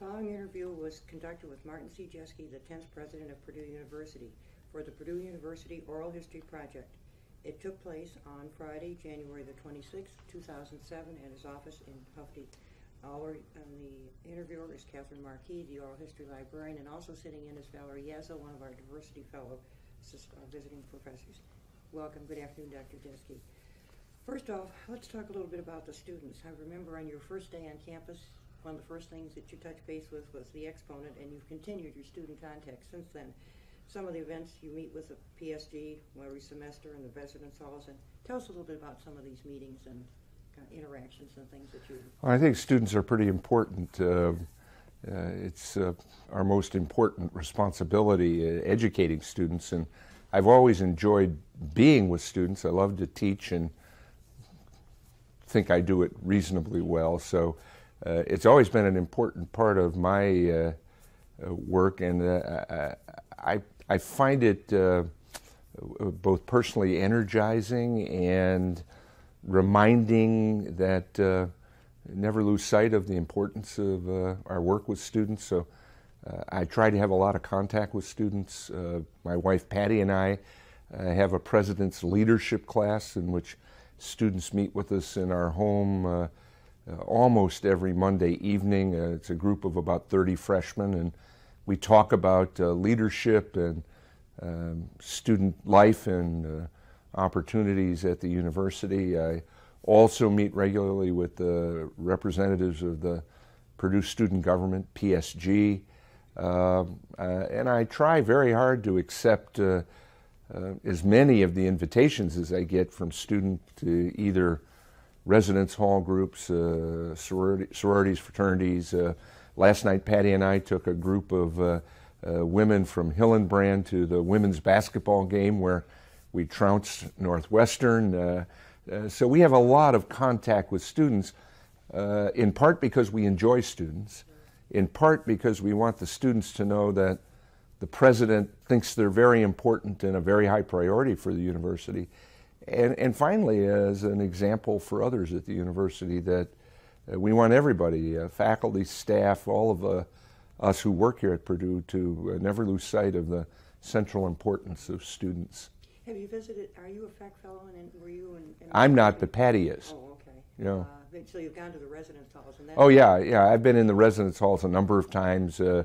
following interview was conducted with Martin C. Jischke, the 10th president of Purdue University, for the Purdue University Oral History Project. It took place on Friday, January the 26th, 2007, at his office in Houghton. Our, the interviewer is Katherine Markee, the oral history librarian, and also sitting in is Valerie Yazzo, one of our diversity fellow uh, visiting professors. Welcome. Good afternoon, Dr. Jischke. First off, let's talk a little bit about the students. I remember on your first day on campus, one of the first things that you touched base with was the exponent, and you've continued your student contact since then. Some of the events you meet with the PSG every semester in the residence halls, and tell us a little bit about some of these meetings and kind of interactions and things that you. Well, I think students are pretty important. Uh, uh, it's uh, our most important responsibility, uh, educating students, and I've always enjoyed being with students. I love to teach and think I do it reasonably well. So uh, it's always been an important part of my uh, uh work, and uh, I, I find it uh, both personally energizing and reminding that never lose sight of the importance of our work with students. So I try to have a lot of contact with students. my wife Patty and I have a president's leadership class in which students meet with us in our home uh, almost every Monday evening. Uh, it's a group of about 30 freshmen, and we talk about uh, leadership and um, student life and uh, opportunities at the university. I also meet regularly with the representatives of the Purdue Student Government, PSG, um, uh, and I try very hard to accept uh, as many of the invitations as I get from student to either residence hall groups, uh, sorority, sororities, fraternities. Uh, last night, Patty and I took a group of uh, women from Hillenbrand to the women's basketball game where we trounced Northwestern. So we have a lot of contact with students, in part because we enjoy students, in part because we want the students to know that the president thinks they're very important and a very high priority for the university. And, and finally, as an example for others at the university, that uh, we want everybody, uh, faculty, staff, all of uh, us who work here at Purdue, to uh, never lose sight of the central importance of students. Have you visited? Are you a fac fellow? And were you? In, in I'm not, but Patty is. Oh, okay. You know. Uh, so you've gone to the residence halls. And oh yeah, yeah. I've been in the residence halls a number of times. Uh,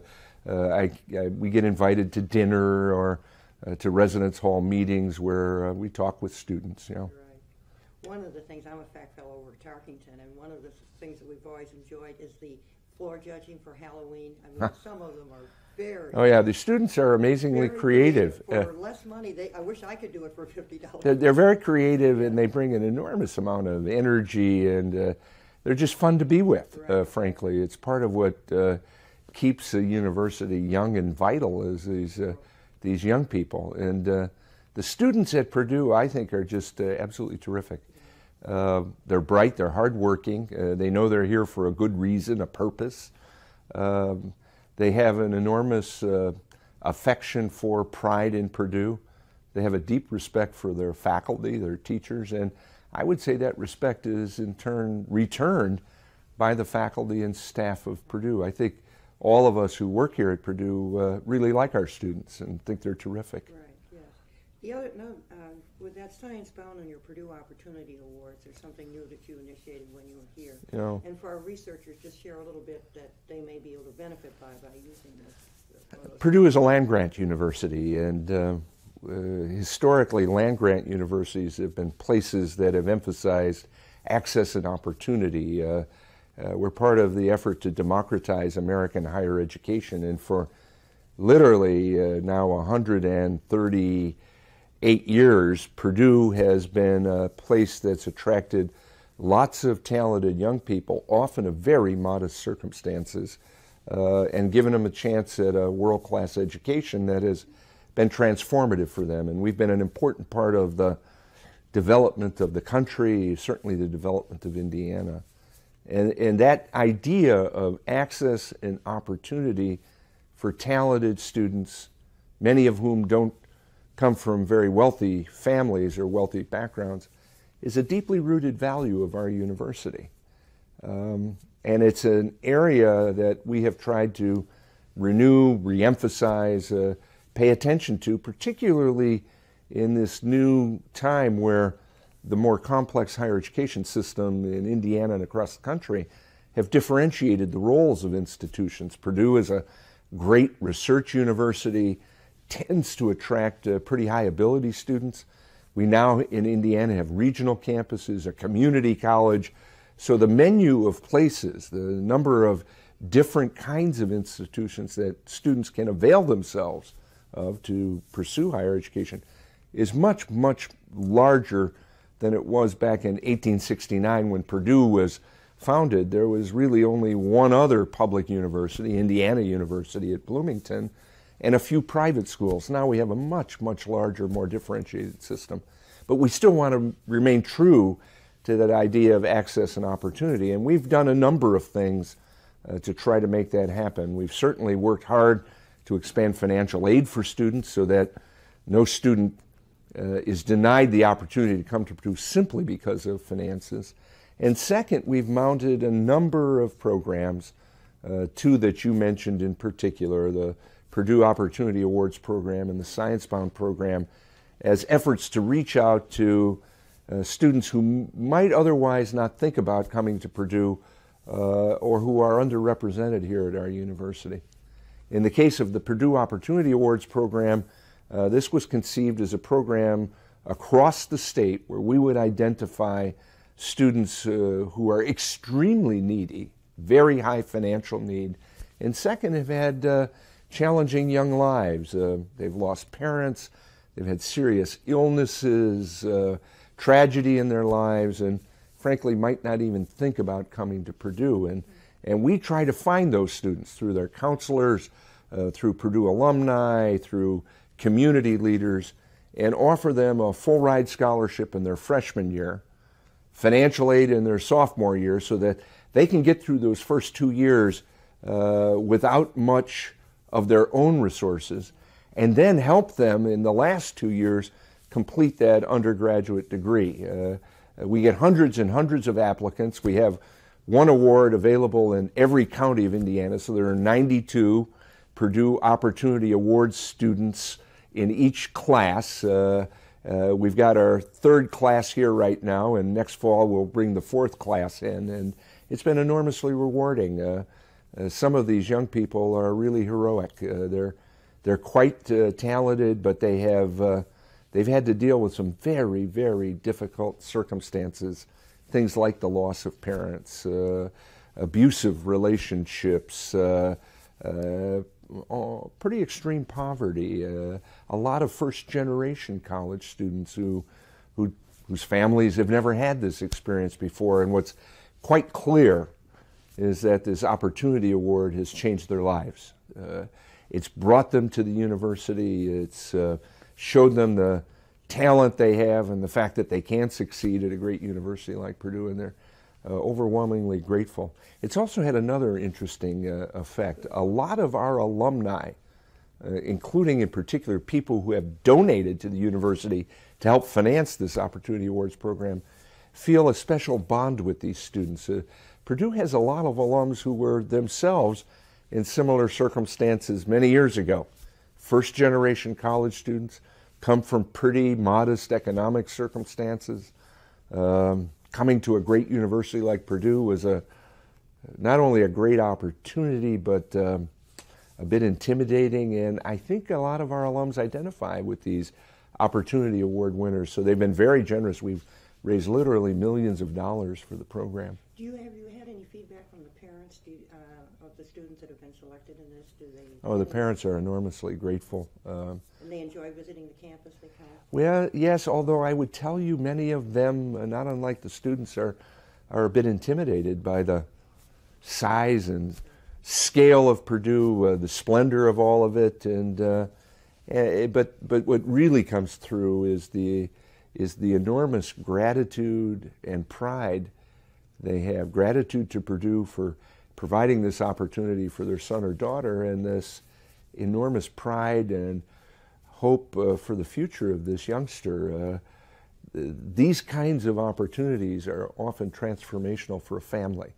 uh, I, I, we get invited to dinner or uh, to residence hall meetings where uh, we talk with students. You know. Right. One of the things I'm a fac fellow over at Tarkington, and one of the things that we've always enjoyed is the floor judging for Halloween. I mean, some of them are very. Oh yeah, the students are amazingly creative. creative. For uh, less money, they, I wish I could do it for fifty dollars. They're, they're, very creative, and they bring an enormous amount of energy, and uh, they're just fun to be with. Right. Uh, frankly, it's part of what keeps a university young and vital is these uh, these young people. And uh, the students at Purdue, I think, are just uh, absolutely terrific. Uh, they're bright, they're hardworking, uh, they know they're here for a good reason, a purpose. Um, they have an enormous uh, affection for pride in Purdue. They have a deep respect for their faculty, their teachers, and I would say that respect is in turn returned by the faculty and staff of Purdue. I think all of us who work here at Purdue uh, really like our students and think they're terrific. Right, yes. The other, no, uh, with that Science Bound and your Purdue Opportunity Awards, there's something new that you initiated when you were here. You know, and for our researchers, just share a little bit that they may be able to benefit by by using this. Purdue is a land grant university, and uh, uh, historically, land grant universities have been places that have emphasized access and opportunity. Uh, we're part of the effort to democratize American higher education, and for literally uh, now 138 years, Purdue has been a place that's attracted lots of talented young people, often of very modest circumstances, uh, and given them a chance at a world class education that has been transformative for them. And we've been an important part of the development of the country, certainly the development of Indiana. And, and that idea of access and opportunity for talented students, many of whom don't come from very wealthy families or wealthy backgrounds, is a deeply rooted value of our university. Um, and it's an area that we have tried to renew, reemphasize, uh, pay attention to, particularly in this new time where the more complex higher education system in Indiana and across the country have differentiated the roles of institutions. Purdue is a great research university, tends to attract uh, pretty high ability students. We now in Indiana have regional campuses, a community college. So the menu of places, the number of different kinds of institutions that students can avail themselves of to pursue higher education is much, much larger than it was back in 1869 when Purdue was founded. There was really only one other public university, Indiana University at Bloomington, and a few private schools. Now we have a much, much larger, more differentiated system. But we still want to remain true to that idea of access and opportunity. And we've done a number of things uh, to try to make that happen. We've certainly worked hard to expand financial aid for students so that no student uh, is denied the opportunity to come to Purdue simply because of finances. And second, we've mounted a number of programs, uh, two that you mentioned in particular the Purdue Opportunity Awards program and the Science Bound program, as efforts to reach out to uh, students who might otherwise not think about coming to Purdue uh, or who are underrepresented here at our university. In the case of the Purdue Opportunity Awards program, uh, this was conceived as a program across the state where we would identify students uh, who are extremely needy, very high financial need, and second, have had uh, challenging young lives. Uh, they've lost parents, they've had serious illnesses, uh, tragedy in their lives, and frankly might not even think about coming to Purdue. And, and we try to find those students through their counselors, uh, through Purdue alumni, through community leaders, and offer them a full ride scholarship in their freshman year, financial aid in their sophomore year, so that they can get through those first two years uh, without much of their own resources, and then help them in the last two years complete that undergraduate degree. Uh, we get hundreds and hundreds of applicants. We have one award available in every county of Indiana, so there are 92 Purdue Opportunity Awards students in each class. Uh, uh, we've got our third class here right now, and next fall we'll bring the fourth class in, and it's been enormously rewarding. Uh, uh some of these young people are really heroic. Uh, they're they're quite uh, talented, but they have they've had to deal with some very very difficult circumstances, things like the loss of parents, abusive relationships. Uh, uh, pretty extreme poverty. Uh, a lot of first generation college students who, who, whose families have never had this experience before. And what's quite clear is that this Opportunity Award has changed their lives. Uh, it's brought them to the university, it's uh, showed them the talent they have and the fact that they can succeed at a great university like Purdue, and they're uh, overwhelmingly grateful. It's also had another interesting uh, effect. A lot of our alumni, uh, including in particular people who have donated to the university to help finance this Opportunity Awards program, feel a special bond with these students. Uh, Purdue has a lot of alums who were themselves in similar circumstances many years ago. First generation college students come from pretty modest economic circumstances. Um, coming to a great university like Purdue was a not only a great opportunity, but um, a bit intimidating. And I think a lot of our alums identify with these Opportunity Award winners. So they've been very generous. We've raised literally millions of dollars for the program. Do you have you had any feedback from the parents do, uh, of the students that have been selected in this? Do they? Oh, the parents are enormously grateful. Um, and they enjoy visiting the campus. They come. Well, yes. Although I would tell you, many of them, uh, not unlike the students, are are a bit intimidated by the size and scale of Purdue, uh, the splendor of all of it, and uh, eh, but but what really comes through is the is the enormous gratitude and pride they have. Gratitude to Purdue for providing this opportunity for their son or daughter, and this enormous pride and hope uh, for the future of this youngster. Uh, these kinds of opportunities are often transformational for a family.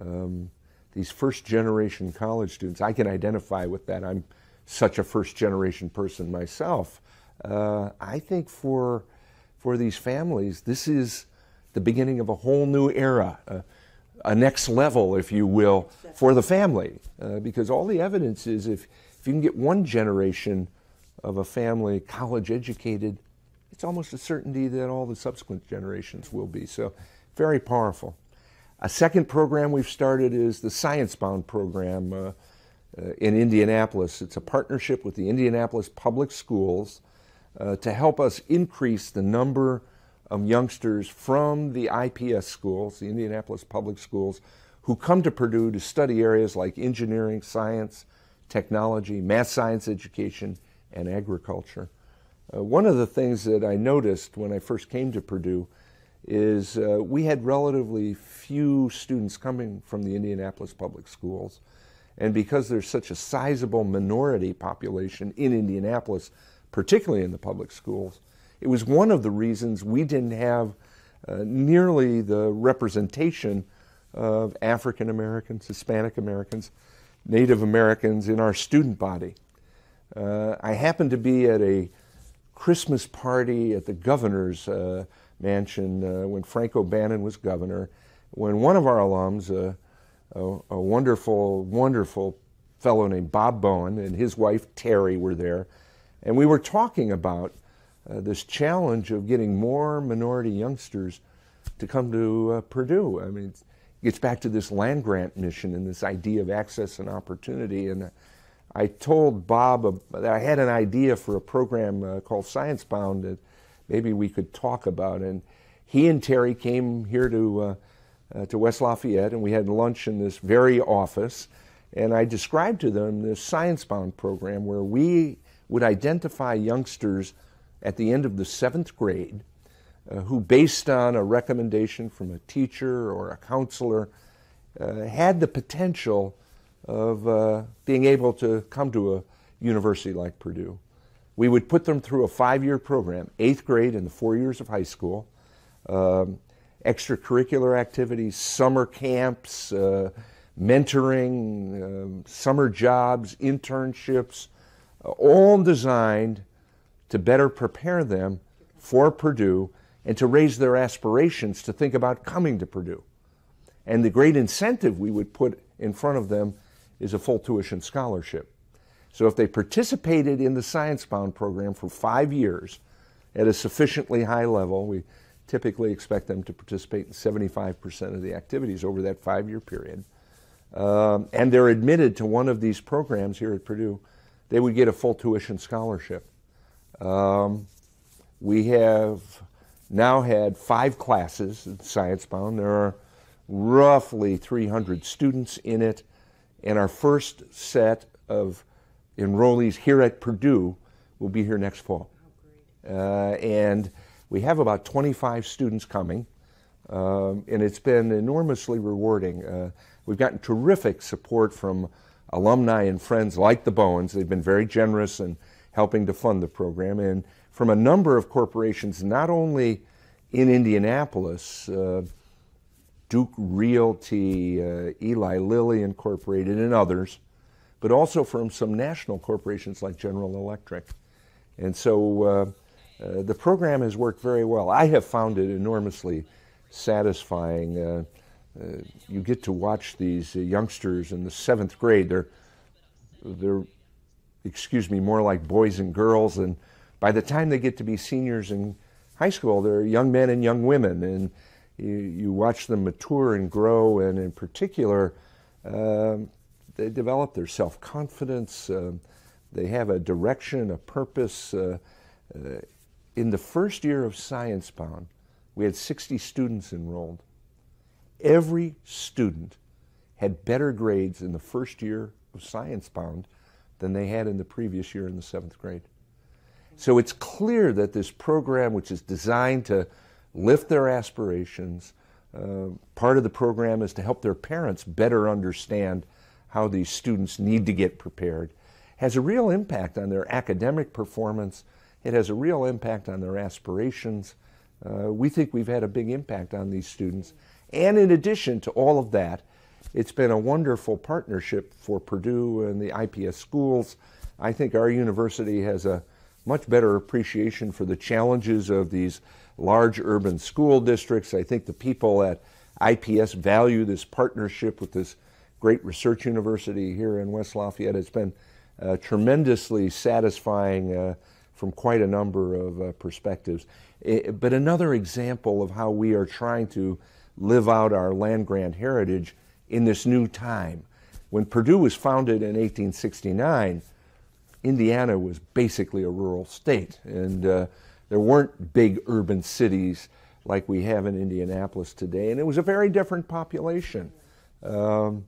Um, these first generation college students, I can identify with that. I'm such a first generation person myself. Uh, I think for, for these families, this is the beginning of a whole new era, uh, a next level, if you will, for the family. Uh, because all the evidence is if, if you can get one generation of a family college educated, it's almost a certainty that all the subsequent generations will be. So, very powerful. A second program we've started is the Science Bound program uh, uh, in Indianapolis. It's a partnership with the Indianapolis Public Schools uh, to help us increase the number of youngsters from the IPS schools, the Indianapolis Public Schools, who come to Purdue to study areas like engineering, science, technology, math science education, and agriculture. Uh, one of the things that I noticed when I first came to Purdue is uh, we had relatively few students coming from the Indianapolis public schools. And because there's such a sizable minority population in Indianapolis, particularly in the public schools, it was one of the reasons we didn't have uh, nearly the representation of African Americans, Hispanic Americans, Native Americans in our student body. Uh, I happened to be at a Christmas party at the governor's uh, mansion uh, when Frank O'Bannon was governor, when one of our alums, uh, a, a, wonderful, wonderful fellow named Bob Bowen and his wife Terry were there, and we were talking about uh, this challenge of getting more minority youngsters to come to uh, Purdue. I mean, it gets back to this land grant mission and this idea of access and opportunity. And I told Bob that I had an idea for a program uh, called Science Bound that maybe we could talk about. And he and Terry came here to, uh, uh, to West Lafayette, and we had lunch in this very office. And I described to them this Science Bound program where we would identify youngsters at the end of the seventh grade uh, who, based on a recommendation from a teacher or a counselor, uh, had the potential of uh, being able to come to a university like Purdue. We would put them through a five year program, eighth grade and the four years of high school, um, extracurricular activities, summer camps, uh, mentoring, um, summer jobs, internships, uh, all designed to better prepare them for Purdue and to raise their aspirations to think about coming to Purdue. And the great incentive we would put in front of them is a full tuition scholarship. So if they participated in the Science Bound program for five years at a sufficiently high level, we typically expect them to participate in 75% of the activities over that five year period, um, and they're admitted to one of these programs here at Purdue, they would get a full tuition scholarship. Um, we have now had five classes in Science Bound. There are roughly 300 students in it. And our first set of enrollees here at Purdue will be here next fall. Oh, uh, and we have about 25 students coming, um, and it's been enormously rewarding. Uh, we've gotten terrific support from alumni and friends like the Bowens. They've been very generous in helping to fund the program, and from a number of corporations, not only in Indianapolis. Uh, Duke Realty, uh, Eli Lilly Incorporated, and others, but also from some national corporations like General Electric. And so uh, uh, the program has worked very well. I have found it enormously satisfying. Uh, uh, you get to watch these youngsters in the seventh grade. They're, they're, excuse me, more like boys and girls. And by the time they get to be seniors in high school, they're young men and young women. And you, you watch them mature and grow, and in particular, um, they develop their self confidence. Uh, they have a direction, a purpose. Uh, uh, in the first year of Science Bound, we had 60 students enrolled. Every student had better grades in the first year of Science Bound than they had in the previous year in the seventh grade. So it's clear that this program, which is designed to lift their aspirations. Uh, part of the program is to help their parents better understand how these students need to get prepared. Has a real impact on their academic performance. It has a real impact on their aspirations. Uh, we think we've had a big impact on these students. And in addition to all of that, it's been a wonderful partnership for Purdue and the IPS schools. I think our university has a much better appreciation for the challenges of these large urban school districts. I think the people at IPS value this partnership with this great research university here in West Lafayette. It's been uh, tremendously satisfying uh, from quite a number of uh, perspectives. It, but another example of how we are trying to live out our land grant heritage in this new time. When Purdue was founded in 1869, Indiana was basically a rural state, and uh, there weren't big urban cities like we have in Indianapolis today, and it was a very different population. Um,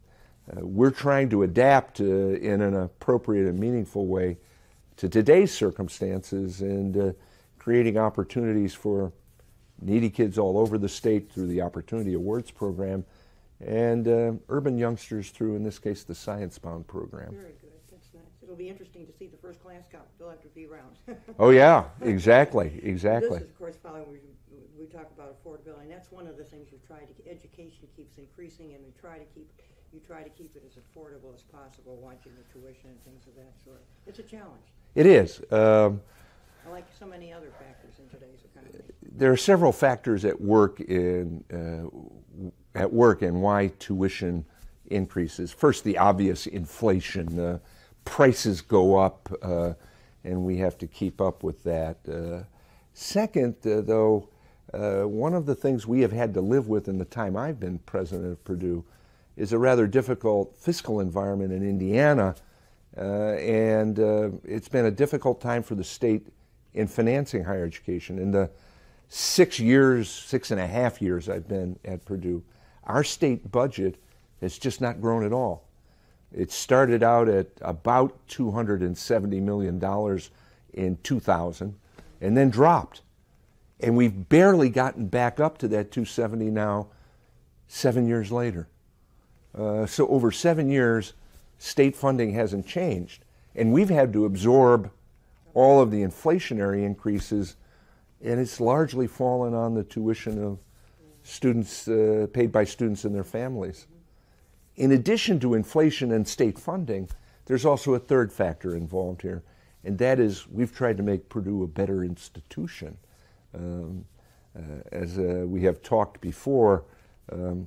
uh, we're trying to adapt uh, in an appropriate and meaningful way to today's circumstances and uh, creating opportunities for needy kids all over the state through the Opportunity Awards program and uh, urban youngsters through, in this case, the Science Bound program. Very good. That's nice. It'll be interesting to see the first class count. They'll have to be around. Oh, yeah, exactly, exactly. This is, of course, following, we, we talk about affordability, and that's one of the things you try to, education keeps increasing, and we try to keep, you try to keep it as affordable as possible, watching the tuition and things of that sort. It's a challenge, It is. Um, like so many other factors in today's economy. There are several factors at work in uh, at work and why tuition increases. First, the obvious inflation. Uh, prices go up, uh, and we have to keep up with that. Uh, second, uh, though, uh, one of the things we have had to live with in the time I've been president of Purdue is a rather difficult fiscal environment in Indiana, and it's been a difficult time for the state in financing higher education. In the six years, six and a half years I've been at Purdue, our state budget has just not grown at all. It started out at about $270 million in 2000 and then dropped. And we've barely gotten back up to that 270 now, seven years later. Uh, so over seven years, state funding hasn't changed. And we've had to absorb all of the inflationary increases, and it's largely fallen on the tuition of students uh, paid by students and their families. In addition to inflation and state funding, there's also a third factor involved here, and that is we've tried to make Purdue a better institution. Um, uh, as uh, we have talked before, um,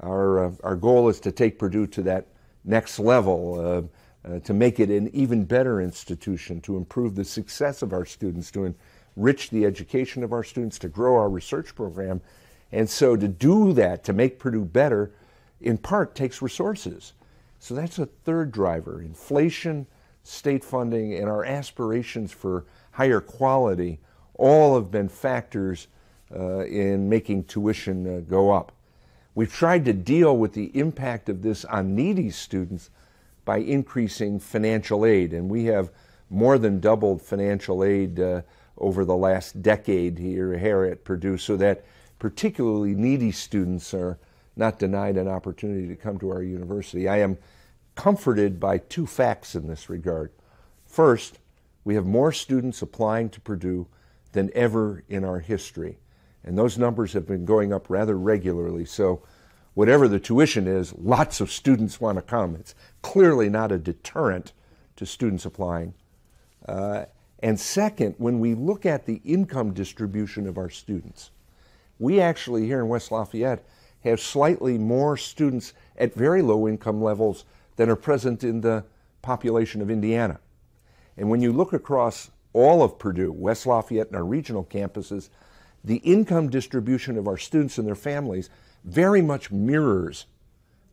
our, uh, our goal is to take Purdue to that next level, uh, uh, to make it an even better institution, to improve the success of our students, to enrich the education of our students, to grow our research program. And so to do that, to make Purdue better, in part takes resources. So that's a third driver inflation, state funding, and our aspirations for higher quality all have been factors uh, in making tuition uh, go up. We've tried to deal with the impact of this on needy students by increasing financial aid, and we have more than doubled financial aid uh, over the last decade here, here at Purdue so that particularly needy students are not denied an opportunity to come to our university. I am comforted by two facts in this regard. First, we have more students applying to Purdue than ever in our history, and those numbers have been going up rather regularly. So, whatever the tuition is, lots of students want to come. It's clearly not a deterrent to students applying. Uh, and second, when we look at the income distribution of our students, we actually here in West Lafayette have slightly more students at very low income levels than are present in the population of Indiana. And when you look across all of Purdue, West Lafayette, and our regional campuses, the income distribution of our students and their families very much mirrors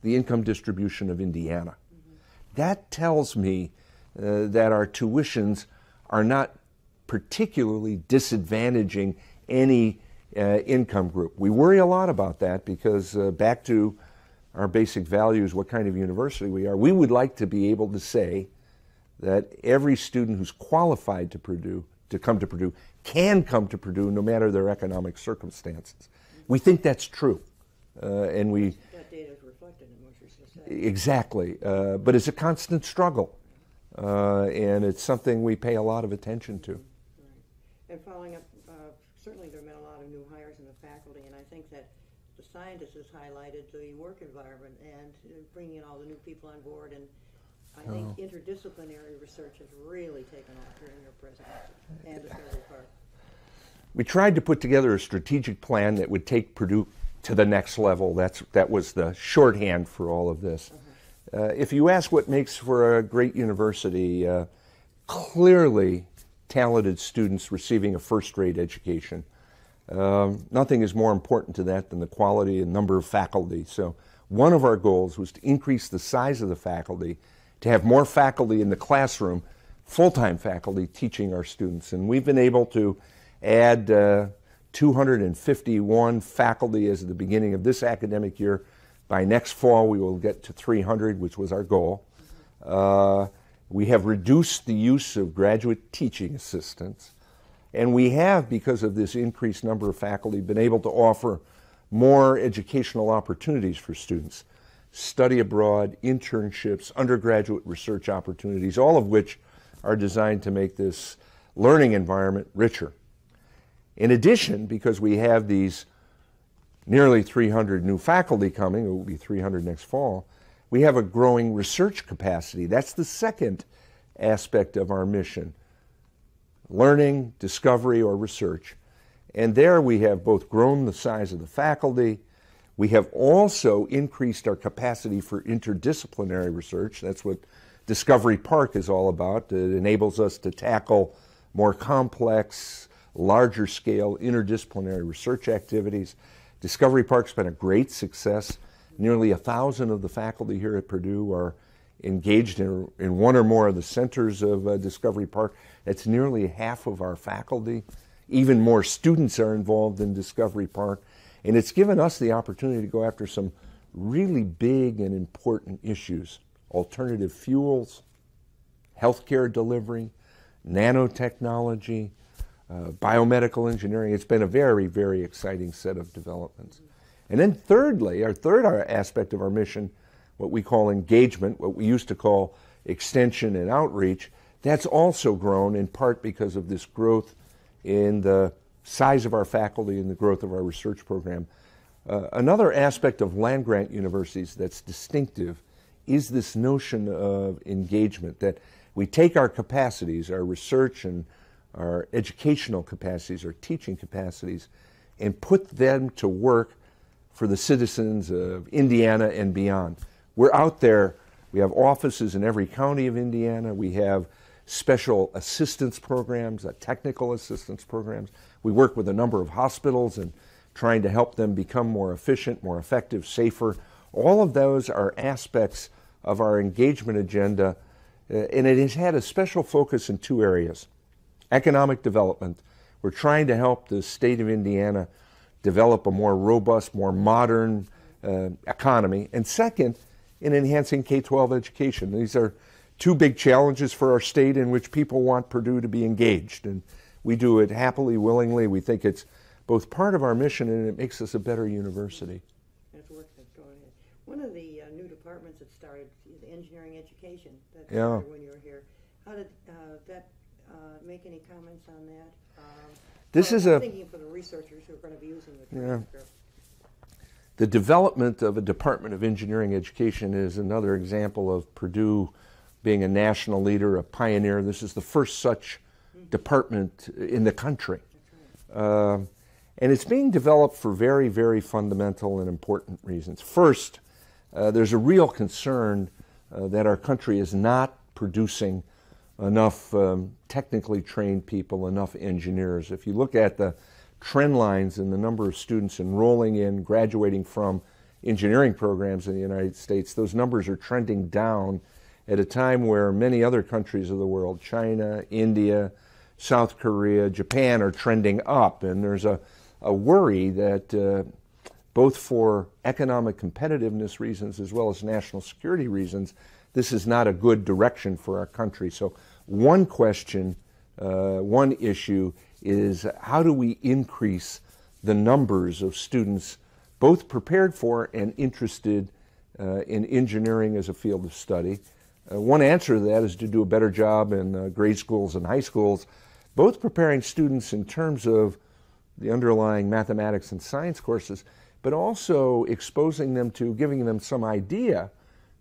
the income distribution of Indiana. Mm-hmm. That tells me uh, that our tuitions are not particularly disadvantaging any uh, income group. We worry a lot about that because, uh, back to our basic values, what kind of university we are, we would like to be able to say that every student who's qualified to Purdue, to come to Purdue, can come to Purdue no matter their economic circumstances. We think that's true. Uh, and we. That data is reflected in what you're saying. Exactly. Uh, but it's a constant struggle. Uh, and it's something we pay a lot of attention to. Right. And following up, uh, certainly there have been a lot of new hires in the faculty, and I think that the scientist has highlighted the work environment and uh, bringing in all the new people on board. And I Oh. think interdisciplinary research has really taken off during your presidency and Discovery Park. we tried to put together a strategic plan that would take Purdue to the next level. That's that was the shorthand for all of this. Uh, if you ask what makes for a great university, uh, clearly talented students receiving a first-rate education. Um, nothing is more important to that than the quality and number of faculty. So, one of our goals was to increase the size of the faculty, to have more faculty in the classroom, full time faculty teaching our students. And we've been able to add uh, 251 faculty as of the beginning of this academic year. By next fall, we will get to 300, which was our goal. Uh, we have reduced the use of graduate teaching assistants. And we have, because of this increased number of faculty, been able to offer more educational opportunities for students study abroad, internships, undergraduate research opportunities, all of which are designed to make this learning environment richer. In addition, because we have these nearly 300 new faculty coming, it will be 300 next fall, we have a growing research capacity. That's the second aspect of our mission learning, discovery, or research. And there we have both grown the size of the faculty, we have also increased our capacity for interdisciplinary research. That's what Discovery Park is all about. It enables us to tackle more complex, larger scale interdisciplinary research activities. Discovery Park's been a great success. Nearly a thousand of the faculty here at Purdue are engaged in, in one or more of the centers of uh, Discovery Park. That's nearly half of our faculty. Even more students are involved in Discovery Park. And it's given us the opportunity to go after some really big and important issues alternative fuels, healthcare delivery, nanotechnology, uh, biomedical engineering. It's been a very, very exciting set of developments. And then, thirdly, our third aspect of our mission, what we call engagement, what we used to call extension and outreach, that's also grown in part because of this growth in the size of our faculty and the growth of our research program. Uh, another aspect of land grant universities that's distinctive is this notion of engagement that we take our capacities, our research and our educational capacities, our teaching capacities, and put them to work for the citizens of Indiana and beyond. We're out there, we have offices in every county of Indiana, we have special assistance programs, uh, technical assistance programs. We work with a number of hospitals and trying to help them become more efficient, more effective, safer. All of those are aspects of our engagement agenda, uh, and it has had a special focus in two areas economic development. We're trying to help the state of Indiana develop a more robust, more modern uh, economy. And second, in enhancing K 12 education. These are two big challenges for our state in which people want Purdue to be engaged. And we do it happily, willingly. We think it's both part of our mission and it makes us a better university. That's work that's going in. One of the uh, new departments that started is engineering education. That Yeah. when you were here. How did uh, that make any comments on that? Um, This is I'm a- thinking for the researchers who are going to be using the Yeah. transcript. The development of a Department of Engineering Education is another example of Purdue being a national leader, a pioneer. This is the first such department in the country. Um, and it's being developed for very, very fundamental and important reasons. First, uh, there's a real concern uh, that our country is not producing enough um, technically trained people, enough engineers. If you look at the trend lines in the number of students enrolling in, graduating from engineering programs in the United States, those numbers are trending down at a time where many other countries of the world, China, India, South Korea, Japan, are trending up. And there's a, a worry that uh, both for economic competitiveness reasons as well as national security reasons, this is not a good direction for our country. So, one question, uh, one issue is how do we increase the numbers of students both prepared for and interested uh, in engineering as a field of study? Uh, one answer to that is to do a better job in uh, grade schools and high schools, both preparing students in terms of the underlying mathematics and science courses, but also exposing them to, giving them some idea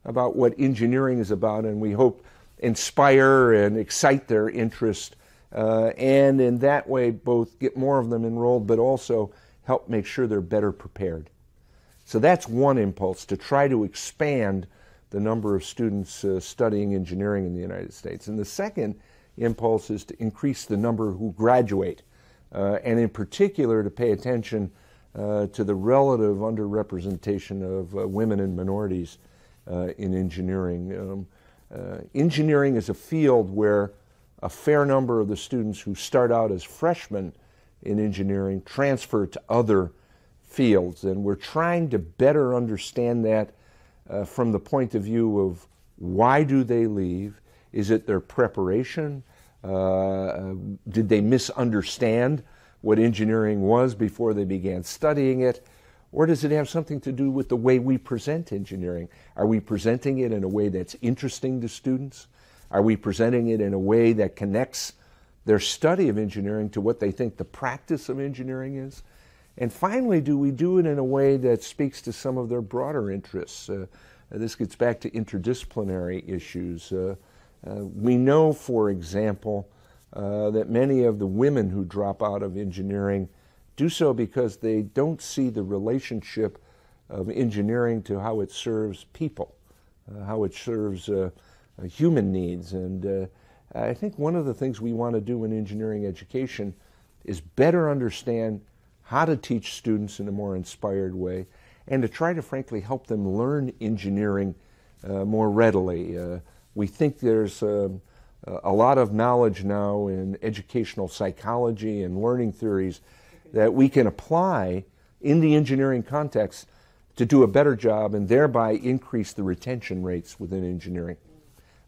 about what engineering is about, and we hope inspire and excite their interest, uh, and in that way both get more of them enrolled, but also help make sure they're better prepared. So that's one impulse to try to expand the number of students uh, studying engineering in the United States. And the second impulse is to increase the number who graduate, uh, and in particular to pay attention uh, to the relative underrepresentation of uh, women and minorities uh, in engineering. Um, engineering is a field where a fair number of the students who start out as freshmen in engineering transfer to other fields, and we're trying to better understand that uh, from the point of view of why do they leave? Is it their preparation? Uh, did they misunderstand what engineering was before they began studying it? Or does it have something to do with the way we present engineering? Are we presenting it in a way that's interesting to students? Are we presenting it in a way that connects their study of engineering to what they think the practice of engineering is? And finally, do we do it in a way that speaks to some of their broader interests? Uh, this gets back to interdisciplinary issues. Uh, uh, we know, for example, uh, that many of the women who drop out of engineering do so because they don't see the relationship of engineering to how it serves people, uh, how it serves uh, uh, human needs. And uh, I think one of the things we want to do in engineering education is better understand how to teach students in a more inspired way and to try to frankly help them learn engineering uh, more readily. We think there's um, a lot of knowledge now in educational psychology and learning theories that we can apply in the engineering context to do a better job and thereby increase the retention rates within engineering.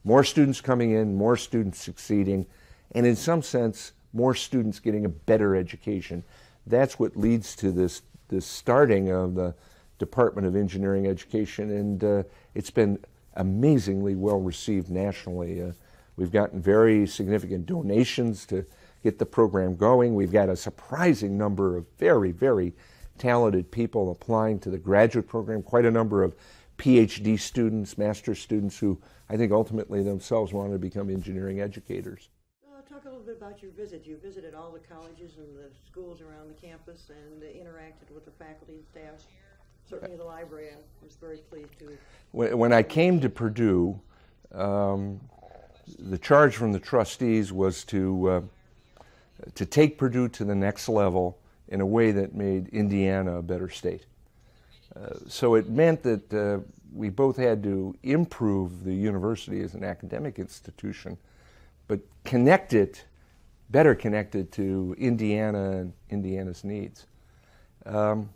More students coming in, more students succeeding, and in some sense, more students getting a better education. That's what leads to this, this starting of the Department of Engineering Education, and uh, it's been amazingly well received nationally. Uh, we've gotten very significant donations to get the program going. We've got a surprising number of very, very talented people applying to the graduate program, quite a number of PhD students, master's students who I think ultimately themselves want to become engineering educators. Uh, talk a little bit about your visit. You visited all the colleges and the schools around the campus and interacted with the faculty and staff. Certainly the library, I was very pleased to. When, when I came to Purdue, um, the charge from the trustees was to uh, to take Purdue to the next level in a way that made Indiana a better state. Uh, so it meant that uh, we both had to improve the university as an academic institution, but connect it, better connect it to Indiana and Indiana's needs. Um,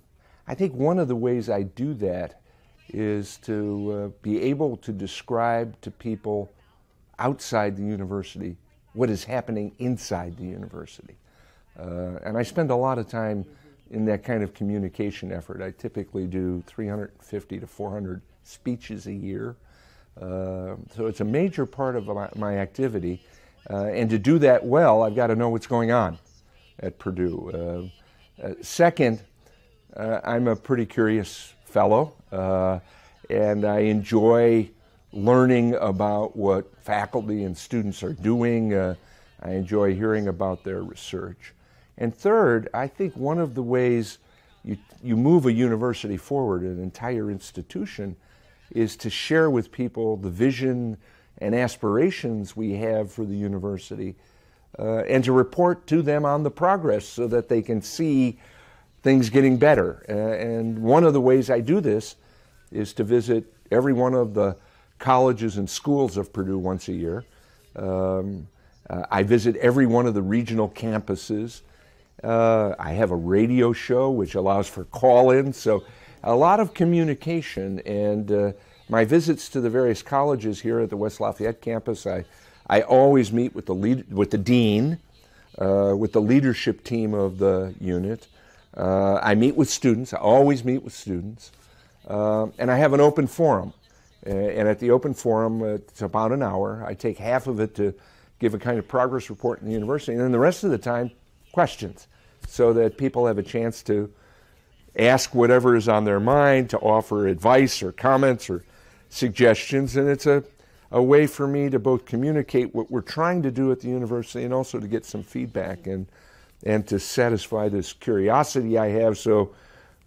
I think one of the ways I do that is to uh, be able to describe to people outside the university what is happening inside the university. Uh, and I spend a lot of time in that kind of communication effort. I typically do 350 to 400 speeches a year. Uh, so it's a major part of my, my activity. Uh, and to do that well, I've got to know what's going on at Purdue. Uh, uh, second, uh, I'm a pretty curious fellow, and I enjoy learning about what faculty and students are doing. Uh, I enjoy hearing about their research. And third, I think one of the ways you, you move a university forward, an entire institution, is to share with people the vision and aspirations we have for the university uh, and to report to them on the progress so that they can see things getting better. Uh, and one of the ways I do this is to visit every one of the colleges and schools of Purdue once a year. Um, uh, I visit every one of the regional campuses. Uh, I have a radio show which allows for call in, so a lot of communication. And uh, my visits to the various colleges here at the West Lafayette campus, I, I always meet with the, lead, with the dean, uh, with the leadership team of the unit. Uh, I meet with students, I always meet with students. Uh, and I have an open forum uh, and at the open forum, uh, it's about an hour. I take half of it to give a kind of progress report in the university, and then the rest of the time, questions, so that people have a chance to ask whatever is on their mind, to offer advice or comments or suggestions, and it's a, a way for me to both communicate what we're trying to do at the university and also to get some feedback and and to satisfy this curiosity I have. So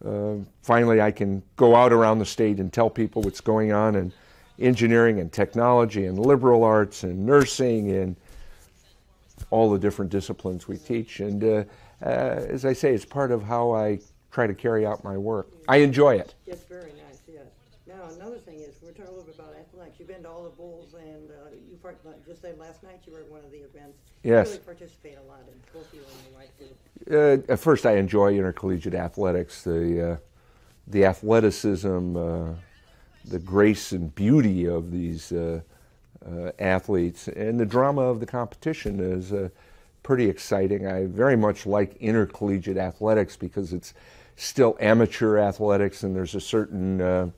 uh, finally, I can go out around the state and tell people what's going on in engineering and technology and liberal arts and nursing and all the different disciplines we teach. And uh, uh, as I say, it's part of how I try to carry out my work. I enjoy it. It's very nice, yes. Another thing is, we're talking a little bit about athletics. You've been to all the bowls, and uh, you part, just said last night you were at one of the events. Yes. You really participate a lot in both you and your wife do. Uh, at first, I enjoy intercollegiate athletics, the uh, the athleticism, uh, the grace and beauty of these uh, uh, athletes, and the drama of the competition is uh, pretty exciting. I very much like intercollegiate athletics because it's still amateur athletics, and there's a certain uh,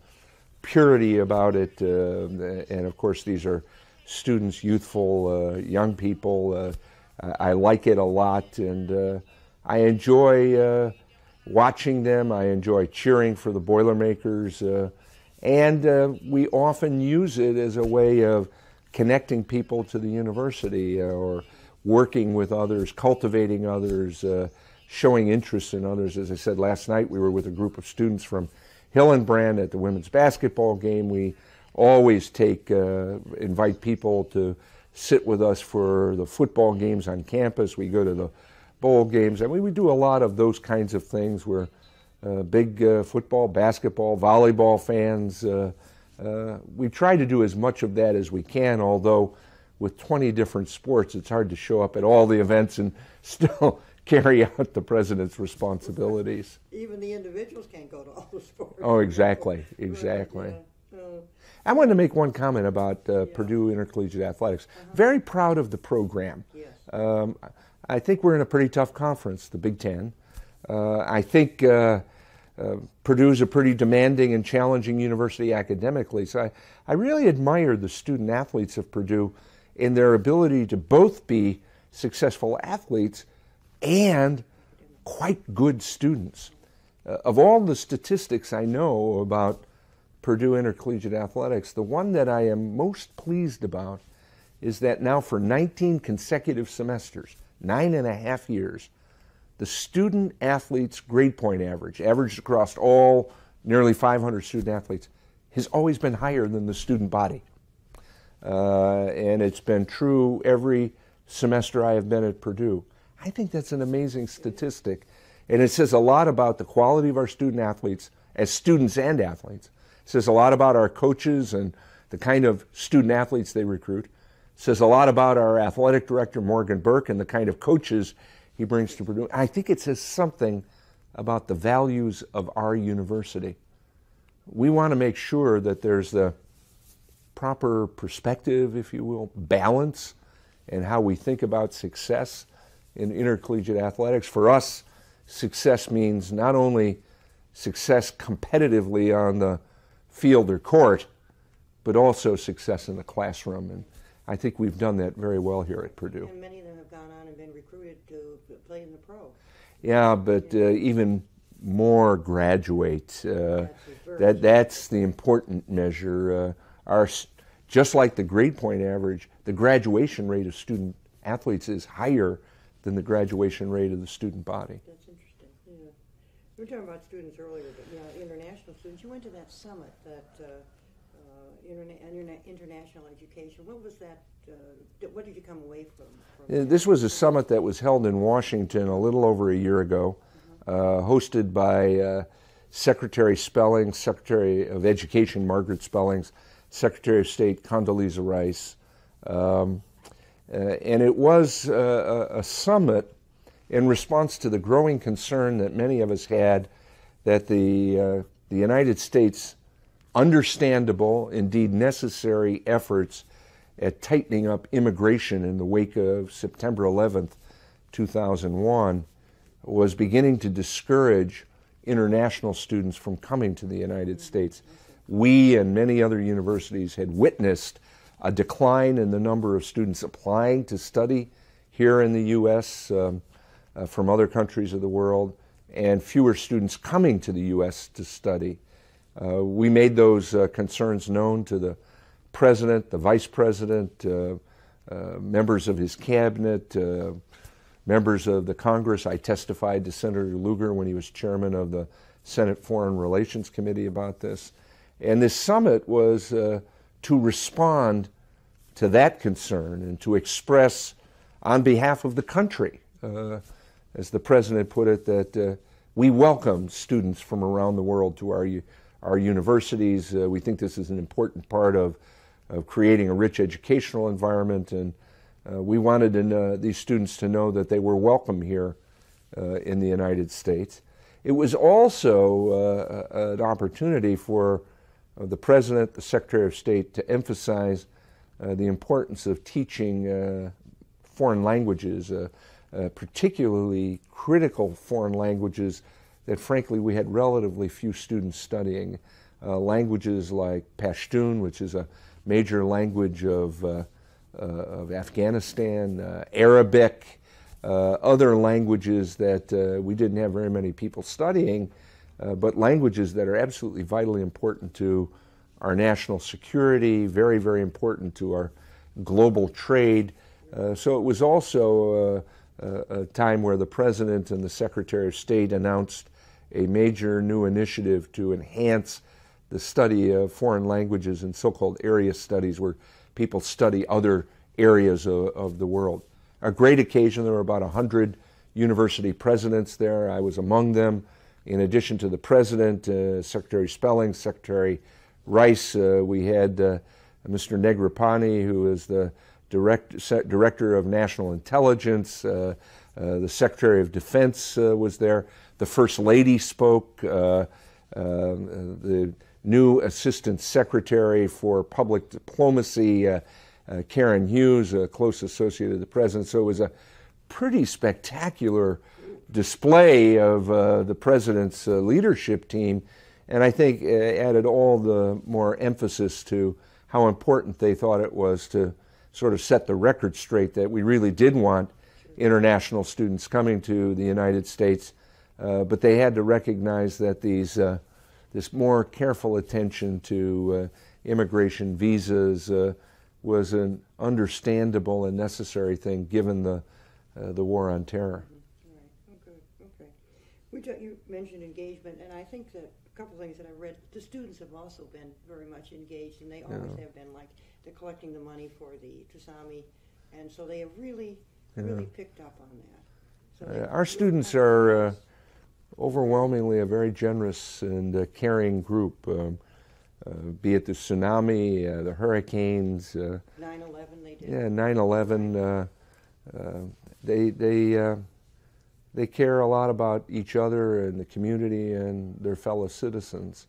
purity about it. Uh, and of course, these are students, youthful, uh, young people. I like it a lot, and I enjoy watching them. I enjoy cheering for the Boilermakers. Uh, and uh, we often use it as a way of connecting people to the university uh, or working with others, cultivating others, uh, showing interest in others. As I said last night, we were with a group of students from Hillenbrand at the women's basketball game. We always take uh, invite people to sit with us for the football games on campus. We go to the bowl games. I mean, we do a lot of those kinds of things. We're uh, big uh, football, basketball, volleyball fans. Uh, uh, we try to do as much of that as we can, although with 20 different sports, it's hard to show up at all the events and still carry out the president's responsibilities. Even the individuals can't go to all the sports. Oh, exactly, exactly. Yeah. Uh, I wanted to make one comment about uh, Purdue Intercollegiate Athletics. Very proud of the program. yes. Um, I think we're in a pretty tough conference, the Big Ten. Uh, I think uh, uh, Purdue's a pretty demanding and challenging university academically. So I, I really admire the student athletes of Purdue in their ability to both be successful athletes and quite good students. Uh, of all the statistics I know about Purdue Intercollegiate Athletics, the one that I am most pleased about is that now for 19 consecutive semesters, nine and a half years, the student athletes' grade point average, averaged across all nearly 500 student athletes, has always been higher than the student body. Uh, and it's been true every semester I have been at Purdue. I think that's an amazing statistic. And it says a lot about the quality of our student athletes as students and athletes. It says a lot about our coaches and the kind of student athletes they recruit says a lot about our athletic director, Morgan Burke, and the kind of coaches he brings to Purdue. I think it says something about the values of our university. We want to make sure that there's the proper perspective, if you will, balance in how we think about success in intercollegiate athletics. For us, success means not only success competitively on the field or court, but also success in the classroom. And I think we've done that very well here at Purdue. And many of them have gone on and been recruited to play in the pro. Yeah, but uh, even more graduate. Uh, very that that's the important measure. Uh, our just like the grade point average, the graduation rate of student athletes is higher than the graduation rate of the student body. That's interesting, yeah. We were talking about students earlier, but, yeah, international students. You went to that summit, that, uh, uh, interna- interna- international education. What was that, uh, what did you come away from? from. This was a summit that was held in Washington a little over a year ago, uh, hosted by uh, Secretary Spellings, Secretary of Education Margaret Spellings, Secretary of State Condoleezza Rice. Um, and it was uh, a, a summit in response to the growing concern that many of us had that the, uh, the United States understandable, indeed necessary efforts at tightening up immigration in the wake of September 11th, 2001, was beginning to discourage international students from coming to the United States. We and many other universities had witnessed a decline in the number of students applying to study here in the U.S. Um, uh, from other countries of the world, and fewer students coming to the U.S. to study. Uh, we made those uh, concerns known to the president, the vice president, uh, uh members of his cabinet, uh, members of the Congress. I testified to Senator Lugar when he was chairman of the Senate Foreign Relations Committee about this. And this summit was to respond to that concern and to express on behalf of the country, uh, as the president put it, that uh, we welcome students from around the world to our, our universities. Uh, we think this is an important part of, of creating a rich educational environment, and uh, we wanted know, these students to know that they were welcome here uh, in the United States. It was also uh, an opportunity for the President, the Secretary of State to emphasize uh, the importance of teaching uh, foreign languages, uh, particularly critical foreign languages that frankly we had relatively few students studying. languages like Pashtun, which is a major language of, of Afghanistan, Arabic, uh, other languages that uh, we didn't have very many people studying, uh, but languages that are absolutely vitally important to our national security, very, very important to our global trade. Uh, so it was also uh, a, a time where the President and the Secretary of State announced a major new initiative to enhance the study of foreign languages and so called area studies, where people study other areas of, of, the world. A great occasion, there were about 100 university presidents there. I was among them. In addition to the president, uh, Secretary Spelling, Secretary Rice, uh, we had uh, Mr. Negroponte, who is the direct, Director of National Intelligence. Uh, uh, the Secretary of Defense uh, was there. The First Lady spoke. the new Assistant Secretary for Public Diplomacy, Karen Hughes, a close associate of the President. So it was a pretty spectacular display of uh, the president's uh, leadership team, and I think uh, added all the more emphasis to how important they thought it was to sort of set the record straight that we really did want international students coming to the United States, uh, but they had to recognize that these uh, this more careful attention to uh, immigration visas was an understandable and necessary thing given the the war on terror. We you mentioned engagement, and I think that a couple of things that I read, the students have also been very much engaged, and they always yeah. have been. Like they're collecting the money for the TSAMI, and so they have really, really picked up on that. So uh, our students are uh, overwhelmingly a very generous and uh, caring group. Um, uh, be it the tsunami, uh, the hurricanes. 9/11, uh, they did. Yeah, 9/11. they they they care a lot about each other and the community and their fellow citizens.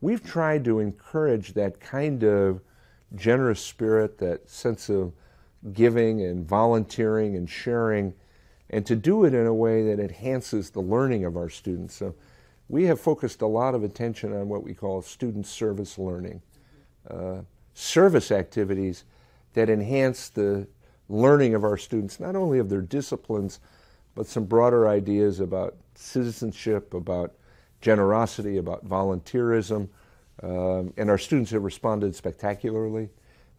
We've tried to encourage that kind of generous spirit, that sense of giving and volunteering and sharing, and to do it in a way that enhances the learning of our students. So we have focused a lot of attention on what we call student service learning, uh, service activities that enhance the learning of our students, not only of their disciplines, but some broader ideas about citizenship, about generosity, about volunteerism. Um, and our students have responded spectacularly.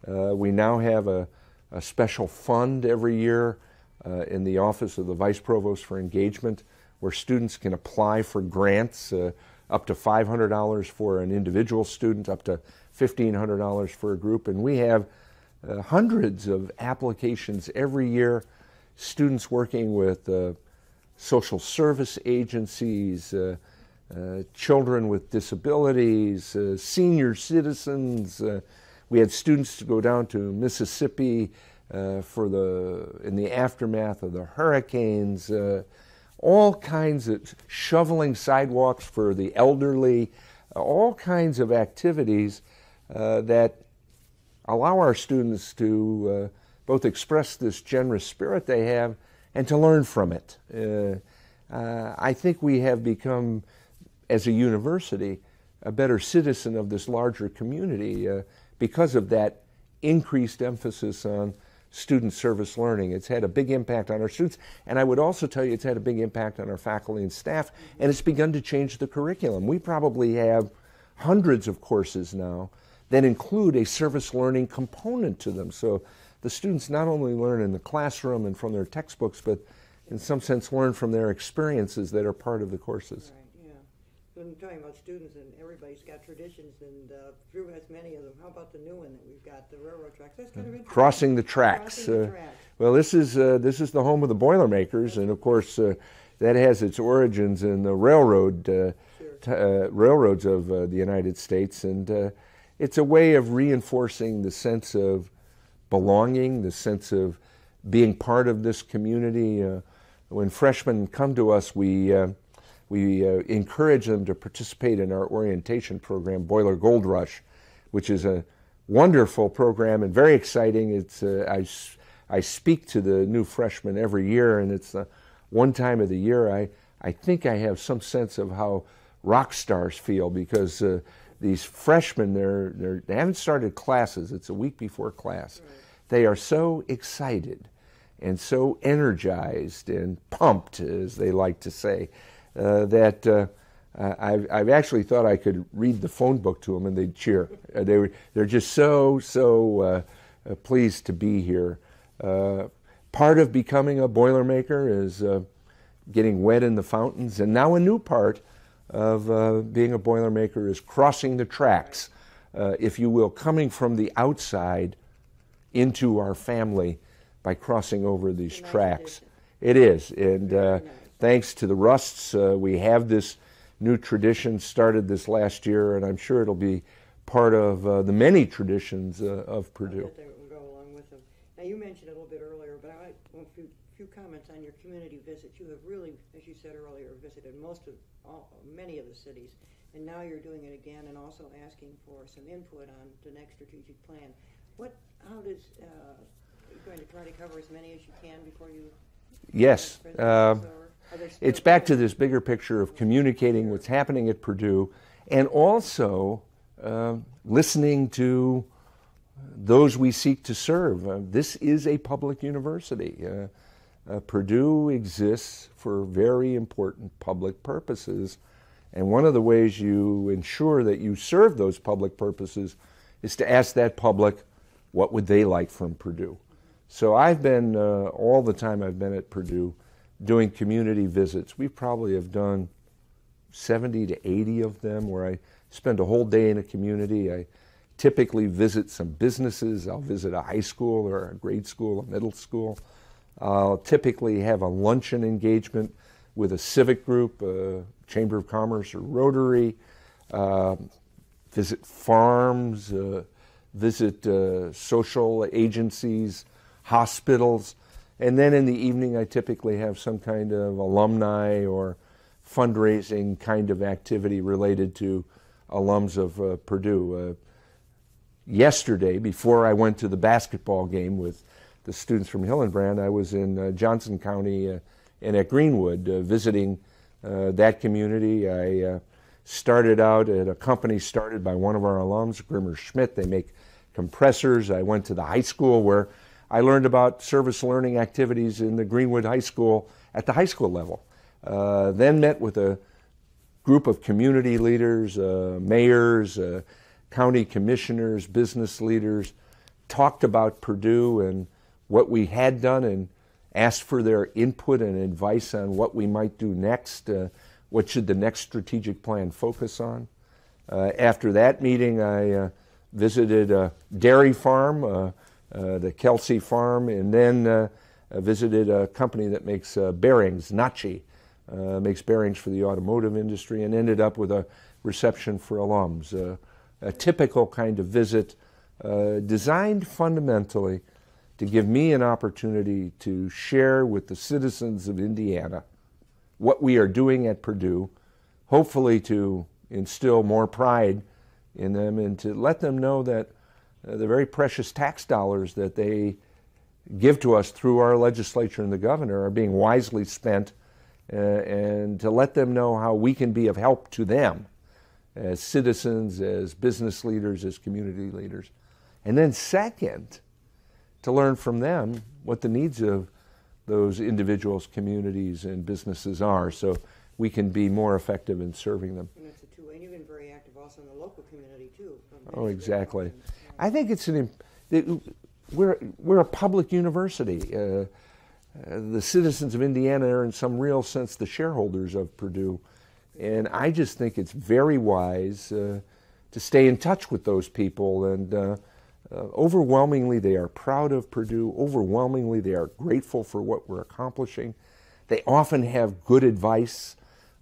Uh, we now have a, a, special fund every year uh, in the Office of the Vice Provost for Engagement where students can apply for grants uh, up to $500 for an individual student, up to $1,500 for a group. And we have uh, hundreds of applications every year students working with uh, social service agencies, uh, uh, children with disabilities, uh, senior citizens. Uh, we had students to go down to Mississippi uh, for the in the aftermath of the hurricanes. all kinds of shoveling sidewalks for the elderly, all kinds of activities that allow our students to both express this generous spirit they have and to learn from it. Uh, uh, I think we have become, as a university, a better citizen of this larger community uh, because of that increased emphasis on student service learning. It's had a big impact on our students, and I would also tell you it's had a big impact on our faculty and staff, and it's begun to change the curriculum. We probably have hundreds of courses now that include a service learning component to them. So the students not only learn in the classroom and from their textbooks, but in some sense learn from their experiences that are part of the courses. Right, yeah. We're talking about students and everybody's got traditions and uh, Purdue has many of them. How about the new one that we've got, the railroad tracks? That's kind of interesting. Crossing the tracks. Crossing the Uh, tracks. well, this is uh, this is the home of the Boilermakers, and of course uh, that has its origins in the railroad uh, t- uh, railroads of uh, the United States, and uh, it's a way of reinforcing the sense of belonging, the sense of being part of this community. Uh, when freshmen come to us, we uh, we uh, encourage them to participate in our orientation program, Boiler Gold Rush, which is a wonderful program and very exciting. It's uh, I, I speak to the new freshmen every year, and it's uh, one time of the year I I think I have some sense of how rock stars feel because uh, these freshmen they're, they're they haven't started classes. It's a week before class. They are so excited and so energized and pumped, as they like to say, uh, that uh, I've, I've actually thought I could read the phone book to them and they'd cheer. Uh, they were, they're just so, so uh, uh, pleased to be here. Uh, part of becoming a Boilermaker is uh, getting wet in the fountains, and now a new part of uh, being a Boilermaker is crossing the tracks, uh, if you will, coming from the outside into our family by crossing over these nice tracks. addition. It is, and uh, nice. thanks to the Rusts, uh, we have this new tradition started this last year, and I'm sure it'll be part of uh, the many traditions uh, of Purdue. That they would go along with them. Now, you mentioned a little bit earlier, but I want few, comments on your community visits. You have really, as you said earlier, visited most of, all, many of the cities, and now you're doing it again and also asking for some input on the next strategic plan. What, how does, uh, are you going to try to cover as many as you can before you? Yes. President takes over? Are there it's back to this bigger picture of communicating what's happening at Purdue and also uh, listening to those we seek to serve. Uh, this is a public university. Uh, uh, Purdue exists for very important public purposes, and one of the ways you ensure that you serve those public purposes is to ask that public what would they like from Purdue. So I've been uh, all the time I've been at Purdue doing community visits. We probably have done 70 to 80 of them where I spend a whole day in a community. I typically visit some businesses. I'll visit a high school or a grade school, a middle school. I'll typically have a luncheon engagement with a civic group, a Chamber of Commerce or Rotary, uh, visit farms, uh, visit uh, social agencies, hospitals, and then in the evening I typically have some kind of alumni or fundraising kind of activity related to alums of uh, Purdue. Uh, yesterday, before I went to the basketball game with the students from Hillenbrand, I was in uh, Johnson County uh, and at Greenwood uh, visiting that community. I started out at a company started by one of our alums, Grimmer Schmidt. They make compressors. I went to the high school where I learned about service learning activities in the Greenwood High School at the high school level. Uh, then met with a group of community leaders, uh, mayors, uh, county commissioners, business leaders, talked about Purdue and what we had done and asked for their input and advice on what we might do next. Uh, what should the next strategic plan focus on? Uh, after that meeting, I uh, visited a dairy farm, uh, uh, the Kelsey Farm, and then uh, visited a company that makes bearings, Nachi, makes bearings for the automotive industry, and ended up with a reception for alums. A typical kind of visit designed fundamentally to give me an opportunity to share with the citizens of Indiana what we are doing at Purdue, hopefully to instill more pride in them and to let them know that uh, the very precious tax dollars that they give to us through our legislature and the governor are being wisely spent uh, and to let them know how we can be of help to them as citizens, as business leaders, as community leaders. And then, second, to learn from them what the needs of those individuals, communities, and businesses are so we can be more effective in serving them. And it's a two, and you've been very active also in the local community too. Oh, exactly. I think it's an. it- We're we're a public university. Uh, uh, the citizens of Indiana are, in some real sense, the shareholders of Purdue, and I just think it's very wise uh, to stay in touch with those people. And uh, uh, overwhelmingly, they are proud of Purdue. Overwhelmingly, they are grateful for what we're accomplishing. They often have good advice.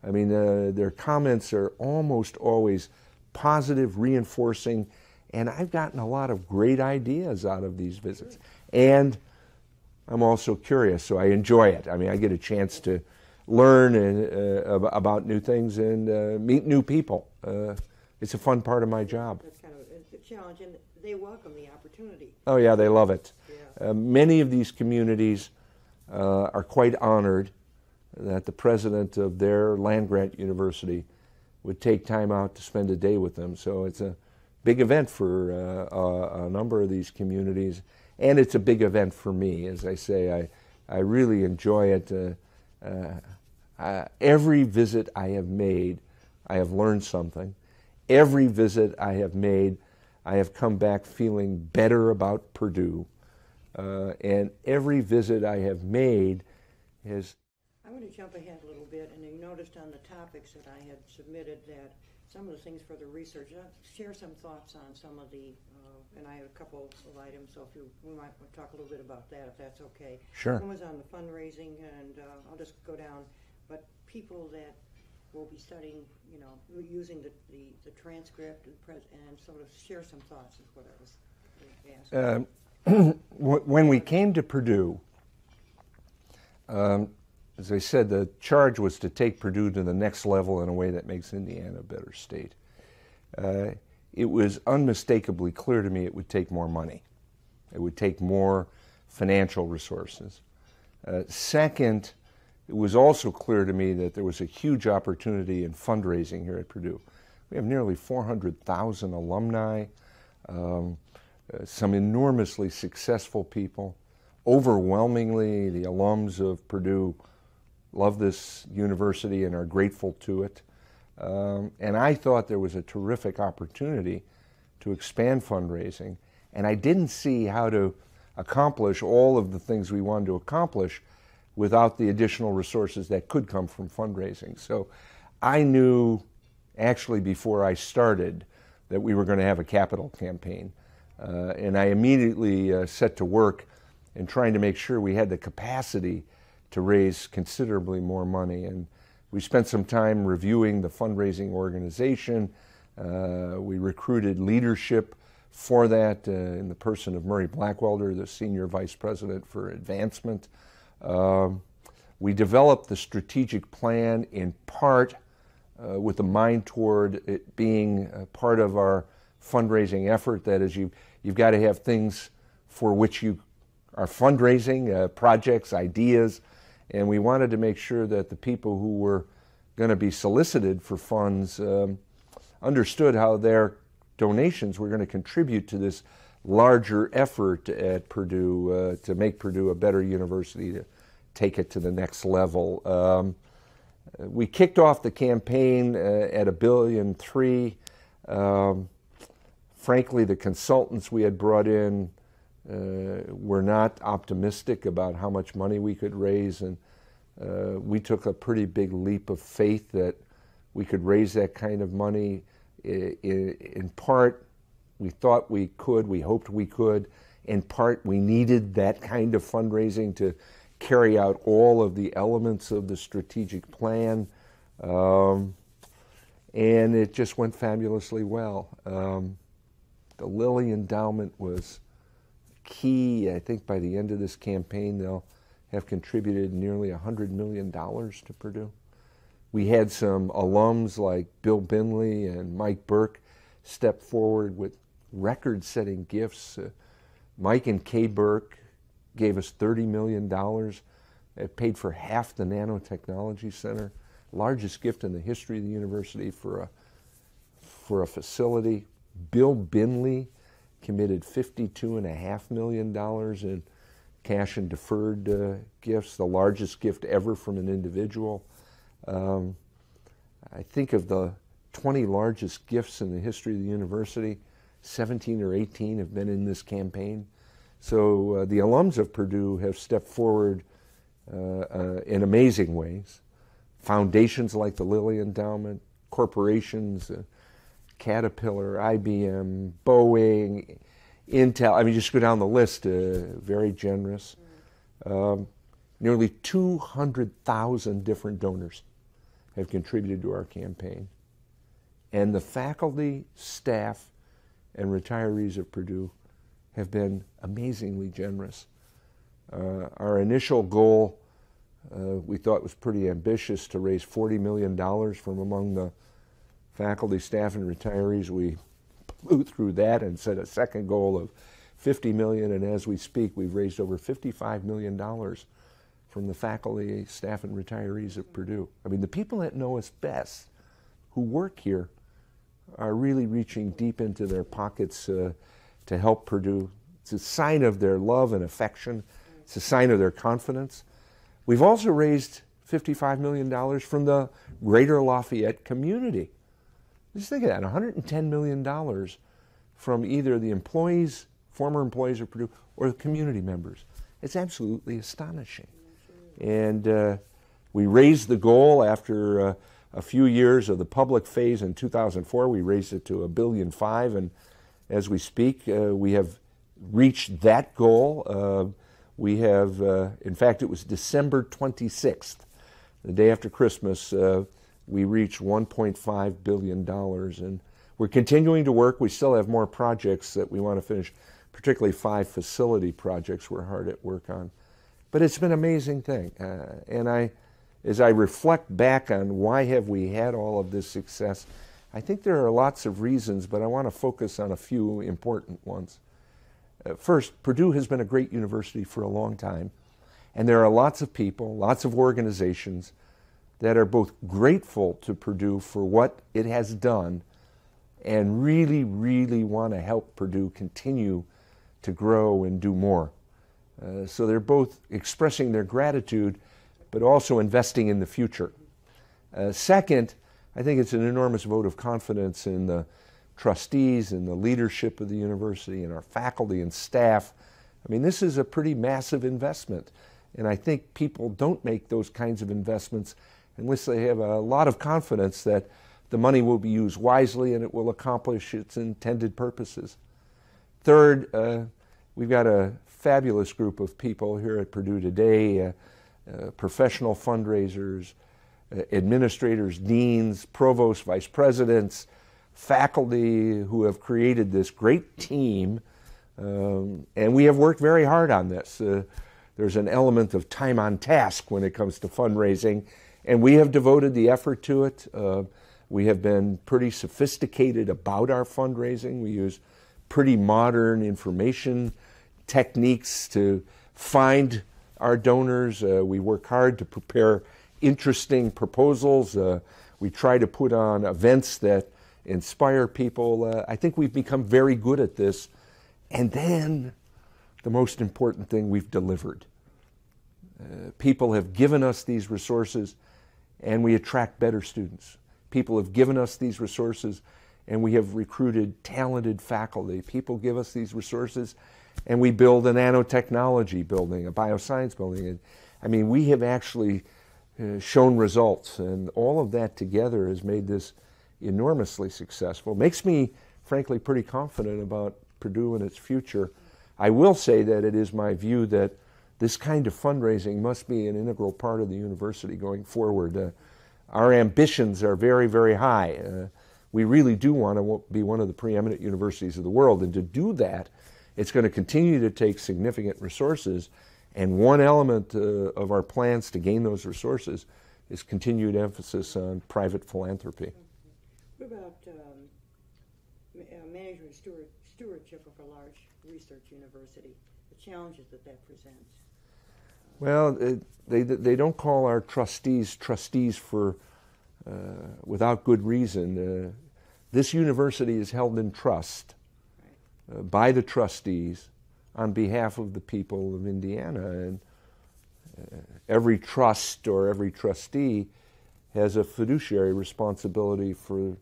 I mean, uh, their comments are almost always positive, reinforcing, and I've gotten a lot of great ideas out of these visits. And I'm also curious, so I enjoy it. I mean, I get a chance to learn and, uh, ab- about new things and uh, meet new people. Uh, it's a fun part of my job. That's kind of, a challenge, and they welcome the opportunity. Oh, yeah, they love it. Yeah. Uh, many of these communities uh, are quite honored that the president of their land grant university would take time out to spend a day with them. So it's a big event for uh, a, a number of these communities, and it's a big event for me. As I say, I, I really enjoy it. Uh, uh, uh, every visit I have made, I have learned something. Every visit I have made, I have come back feeling better about Purdue. Uh, and every visit I have made has I want to jump ahead a little bit, and you noticed on the topics that I had submitted that some of the things for the research, uh, share some thoughts on some of the, uh, and I have a couple of items, so if you, we might talk a little bit about that, if that's okay. Sure. One was on the fundraising, and uh, I'll just go down, but people that will be studying, you know, using the, the, the transcript and, pres- and sort of share some thoughts is what I was asking. Um, when we came to Purdue, um, as I said, the charge was to take Purdue to the next level in a way that makes Indiana a better state. Uh, it was unmistakably clear to me it would take more money. It would take more financial resources. Uh, second, it was also clear to me that there was a huge opportunity in fundraising here at Purdue. We have nearly 400,000 alumni, um, uh, some enormously successful people. Overwhelmingly, the alums of Purdue love this university and are grateful to it. Um, and I thought there was a terrific opportunity to expand fundraising. And I didn't see how to accomplish all of the things we wanted to accomplish without the additional resources that could come from fundraising. So I knew actually before I started that we were going to have a capital campaign. Uh, and I immediately uh, set to work in trying to make sure we had the capacity to raise considerably more money. And we spent some time reviewing the fundraising organization. Uh, we recruited leadership for that uh, in the person of Murray Blackwelder, the senior vice president for advancement. Um, we developed the strategic plan in part uh, with a mind toward it being a part of our fundraising effort. That is, you, you've got to have things for which you are fundraising, uh, projects, ideas, and we wanted to make sure that the people who were going to be solicited for funds um, understood how their donations were going to contribute to this larger effort at Purdue uh, to make Purdue a better university, to take it to the next level. Um, we kicked off the campaign uh, at a billion three. Um, frankly, the consultants we had brought in uh, were not optimistic about how much money we could raise, and uh, we took a pretty big leap of faith that we could raise that kind of money. I- i- In part, we thought we could, we hoped we could. In part, we needed that kind of fundraising to carry out all of the elements of the strategic plan. Um, and it just went fabulously well. Um, the Lilly Endowment was key. I think by the end of this campaign, they'll have contributed nearly $100 million to Purdue. We had some alums like Bill Bindley and Mike Birck step forward with record setting gifts. Uh, Mike and Kay Birck gave us $30 million. It paid for half the Nanotechnology Center, largest gift in the history of the university for a, for a facility. Bill Bindley committed $52.5 million in cash and deferred uh, gifts, the largest gift ever from an individual. Um, I think of the 20 largest gifts in the history of the university, 17 or 18 have been in this campaign. So uh, the alums of Purdue have stepped forward uh, uh, in amazing ways. Foundations like the Lilly Endowment, corporations, uh, Caterpillar, IBM, Boeing, Intel. I mean, just go down the list. Uh, very generous. Um, nearly 200,000 different donors have contributed to our campaign. And the faculty, staff, and retirees of Purdue have been amazingly generous. Uh, our initial goal, uh, we thought was pretty ambitious to raise $40 million from among the faculty, staff, and retirees. We blew through that and set a second goal of 50 million, and as we speak, we've raised over 55 million dollars from the faculty, staff, and retirees of Purdue. I mean, the people that know us best, who work here, are really reaching deep into their pockets uh, to help Purdue. It's a sign of their love and affection. It's a sign of their confidence. We've also raised $55 million from the greater Lafayette community. Just think of that $110 million from either the employees, former employees of Purdue, or the community members. It's absolutely astonishing. And uh, we raised the goal after uh, a few years of the public phase in 2004. We raised it to a billion five, and as we speak, uh, we have reached that goal. Uh, we have, uh, in fact, it was December 26th, the day after Christmas. Uh, we reached 1.5 billion dollars, and we're continuing to work. We still have more projects that we want to finish, particularly five facility projects we're hard at work on. But it's been an amazing thing, uh, and I, as I reflect back on why have we had all of this success, I think there are lots of reasons, but I want to focus on a few important ones. Uh, first, Purdue has been a great university for a long time, and there are lots of people, lots of organizations that are both grateful to Purdue for what it has done and really, really want to help Purdue continue to grow and do more. Uh, so they're both expressing their gratitude, but also investing in the future. Uh, second, I think it's an enormous vote of confidence in the trustees and the leadership of the university and our faculty and staff. I mean, this is a pretty massive investment. And I think people don't make those kinds of investments unless they have a lot of confidence that the money will be used wisely and it will accomplish its intended purposes. Third, uh, we've got a fabulous group of people here at Purdue today uh, uh, professional fundraisers, uh, administrators, deans, provosts, vice presidents, faculty who have created this great team. Um, and we have worked very hard on this. Uh, there's an element of time on task when it comes to fundraising, and we have devoted the effort to it. Uh, we have been pretty sophisticated about our fundraising. We use pretty modern information techniques to find our donors. Uh, we work hard to prepare interesting proposals. Uh, we try to put on events that inspire people. Uh, I think we've become very good at this. And then the most important thing, we've delivered. Uh, people have given us these resources and we attract better students. People have given us these resources and we have recruited talented faculty. People give us these resources and we build a nanotechnology building, a bioscience building. And, I mean, we have actually uh, shown results, and all of that together has made this enormously successful. Makes me, frankly, pretty confident about Purdue and its future. I will say that it is my view that this kind of fundraising must be an integral part of the university going forward. Uh, our ambitions are very, very high. Uh, we really do want to be one of the preeminent universities of the world, and to do that, it's going to continue to take significant resources. And one element uh, of our plans to gain those resources is continued emphasis on private philanthropy. What about um, uh, management steward, stewardship of a large research university? The challenges that that presents. Well, it, they, they don't call our trustees trustees for uh, without good reason. Uh, this university is held in trust uh, by the trustees on behalf of the people of Indiana. And uh, every trust or every trustee has a fiduciary responsibility for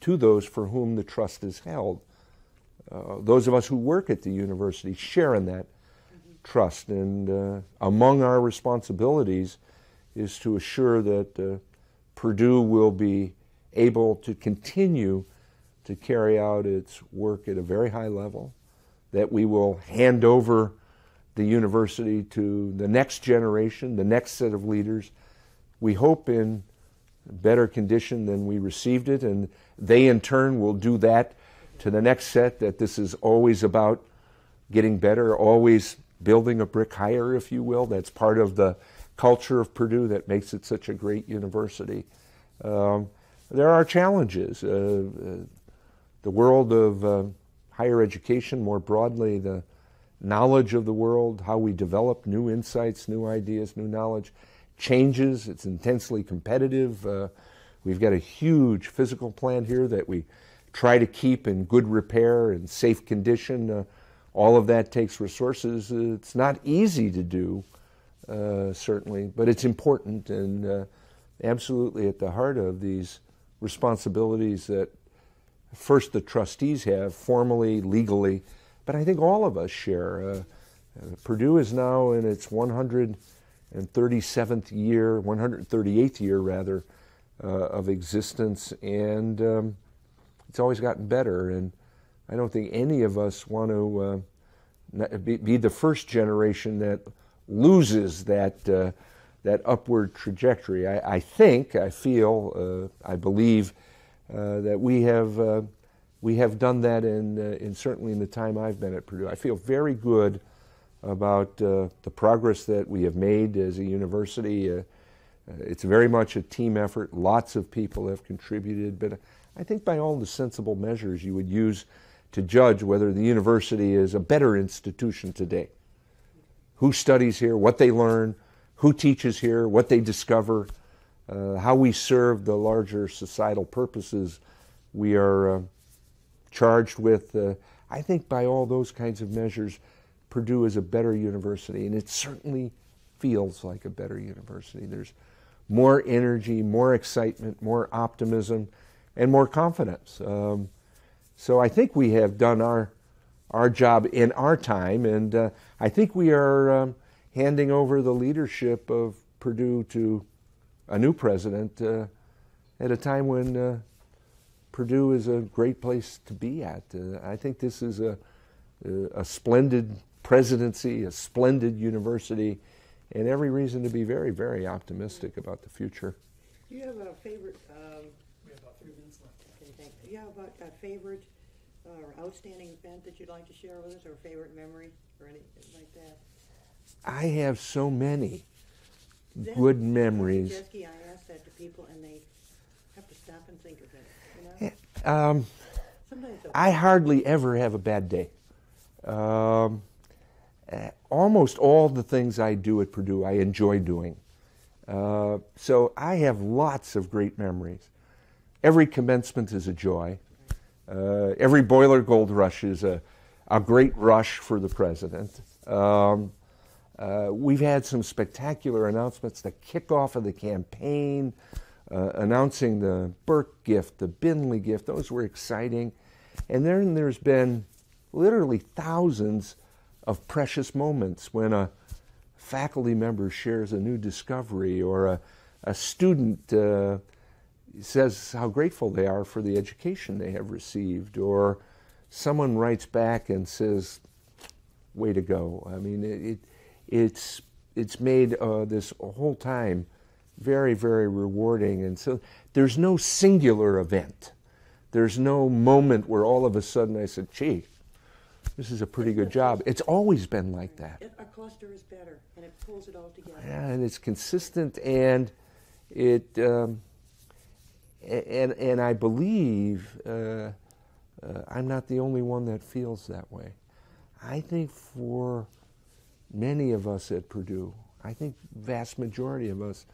to those for whom the trust is held. Uh, those of us who work at the university share in that trust, and uh, among our responsibilities is to assure that uh, Purdue will be able to continue to carry out its work at a very high level, that we will hand over the university to the next generation, the next set of leaders. We hope in better condition than we received it, and they in turn will do that to the next set. That this is always about getting better, always building a brick higher, if you will. That's part of the culture of Purdue that makes it such a great university. Um, there are challenges. Uh, uh, the world of uh, higher education, more broadly, the knowledge of the world, how we develop new insights, new ideas, new knowledge, changes. It's intensely competitive. Uh, we've got a huge physical plant here that we try to keep in good repair and safe condition. Uh, all of that takes resources. It's not easy to do, uh, certainly, but it's important and uh, absolutely at the heart of these responsibilities that first the trustees have formally, legally, but I think all of us share. Uh, uh Purdue is now in its 137th year, 138th year rather, uh, of existence, and um, it's always gotten better. And I don't think any of us want to uh, be, be, the first generation that loses that uh, that upward trajectory. I, I, think, I feel, uh, I believe that we have uh, we have done that in, uh, in certainly in the time I've been at Purdue. I feel very good about the progress that we have made as a university. it's very much a team effort. Lots of people have contributed, but I think by all the sensible measures you would use to judge whether the university is a better institution today. Who studies here, what they learn, who teaches here, what they discover, uh, how we serve the larger societal purposes we are uh, charged with. Uh, I think by all those kinds of measures, Purdue is a better university, and it certainly feels like a better university. There's more energy, more excitement, more optimism, and more confidence. Um, so I think we have done our our job in our time, and uh, I think we are um, handing over the leadership of Purdue to a new president uh, at a time when uh, Purdue is a great place to be at. Uh, I think this is a, a splendid presidency, a splendid university, and every reason to be very, very optimistic about the future. Do you have a favorite? Um, we have about three minutes left. Okay, thank you. Do you have a, a favorite uh, or outstanding event that you'd like to share with us, or a favorite memory, or anything like that? I have so many then, good memories. I ask that to people, and they have to stop and think of it. You know? um, I hardly ever have a bad day. Um, uh, almost all the things I do at Purdue, I enjoy doing. Uh, so I have lots of great memories. Every commencement is a joy. Uh, every boiler gold rush is a, a great rush for the president. Um, uh, we've had some spectacular announcements. The kickoff of the campaign, uh, announcing the Birck gift, the Bindley gift, those were exciting. And then there's been literally thousands of precious moments when a faculty member shares a new discovery or a, a student uh, says how grateful they are for the education they have received, or someone writes back and says, Way to go. I mean, it, it it's it's made uh, this whole time very very rewarding. And so there's no singular event. There's no moment where all of a sudden i said gee this is a pretty good job. It's always been like that. A cluster is better and it pulls it all together. Yeah, and it's consistent and it um, and and i believe uh, uh, i'm not the only one that feels that way. I think for many of us at Purdue, I think vast majority of us,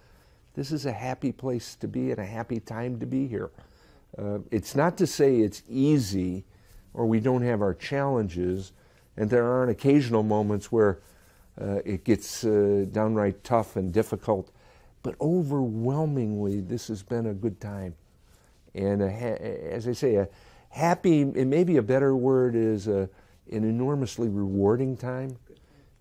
this is a happy place to be and a happy time to be here. Uh, it's not to say it's easy or we don't have our challenges, and there aren't occasional moments where uh, it gets uh, downright tough and difficult. But overwhelmingly, this has been a good time. And as I say, a happy, and maybe a better word is a, an enormously rewarding time.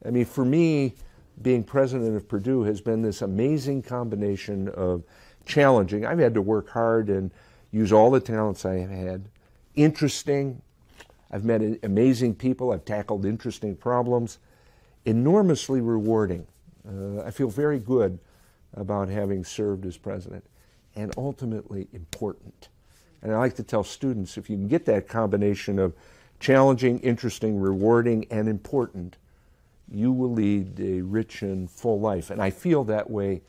I mean, for me, being president of Purdue has been this amazing combination of challenging. I've had to work hard and use all the talents I have had. Interesting. I've met amazing people. I've tackled interesting problems. Enormously rewarding. Uh, I feel very good about having served as president. And ultimately important. And I like to tell students if you can get that combination of challenging, interesting, rewarding, and important, you will lead a rich and full life. And I feel that way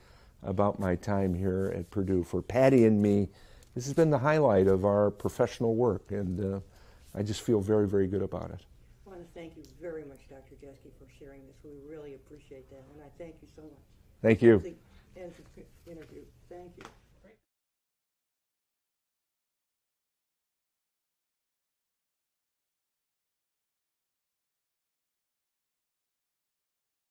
about my time here at Purdue. For Patty and me, this has been the highlight of our professional work, and uh, I just feel very, very good about it. I want to thank you very much, Dr. Jischke, for sharing this. We really appreciate that, and I thank you so much. Thank you. The